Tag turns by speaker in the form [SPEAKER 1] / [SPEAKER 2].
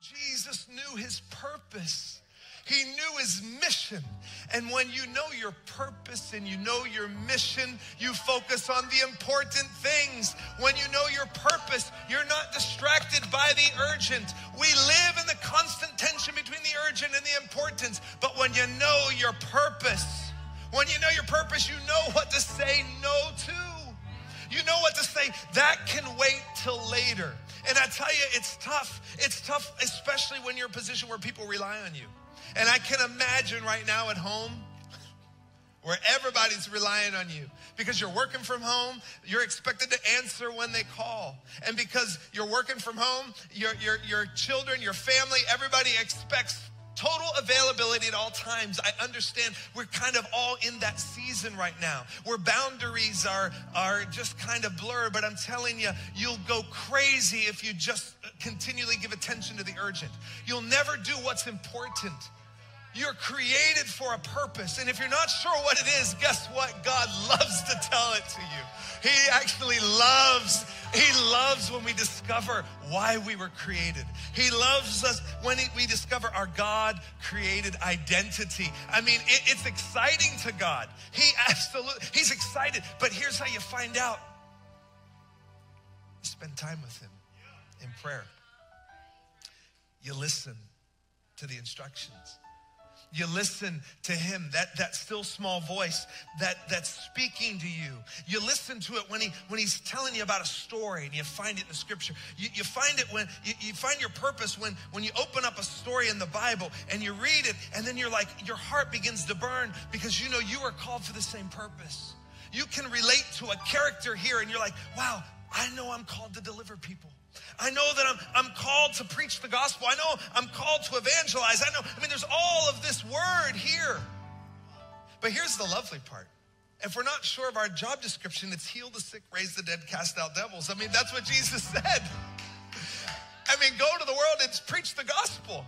[SPEAKER 1] Jesus knew his purpose. He knew his mission. And when you know your purpose and you know your mission, you focus on the important things. When you know your purpose, you're not distracted by the urgent. We live in the constant tension between the urgent and the importance. But when you know your purpose, when you know your purpose, you know what to say. That can wait till later. And I tell you, it's tough. It's tough, especially when you're in a position where people rely on you. And I can imagine right now at home where everybody's relying on you because you're working from home you're expected to answer when they call and because you're working from home your, your, your children your family everybody expects total availability at all times. I understand we're kind of all in that season right now where boundaries are, are just kind of blurred, but I'm telling you, you'll go crazy if you just continually give attention to the urgent. You'll never do what's important. You're created for a purpose. And if you're not sure what it is, guess what? God loves to tell it to you. He actually loves, loves when we discover why we were created. He loves us when we discover our God created identity. I mean, it, it's exciting to God. He absolutely, He's excited. But here's how you find out you spend time with Him in prayer, you listen to the instructions. You listen to him, that, that still small voice that, that's speaking to you. You listen to it when, he, when he's telling you about a story and you find it in the scripture. You, you find it when you, you find your purpose when, when you open up a story in the Bible and you read it, and then you're like, your heart begins to burn because you know you are called for the same purpose. You can relate to a character here and you're like, wow, I know I'm called to deliver people. I know that I'm, I'm called to preach the gospel. I know I'm called to evangelize. I know, I mean, there's all of this word here. But here's the lovely part. If we're not sure of our job description, it's heal the sick, raise the dead, cast out devils. I mean, that's what Jesus said. I mean, go to the world and preach the gospel.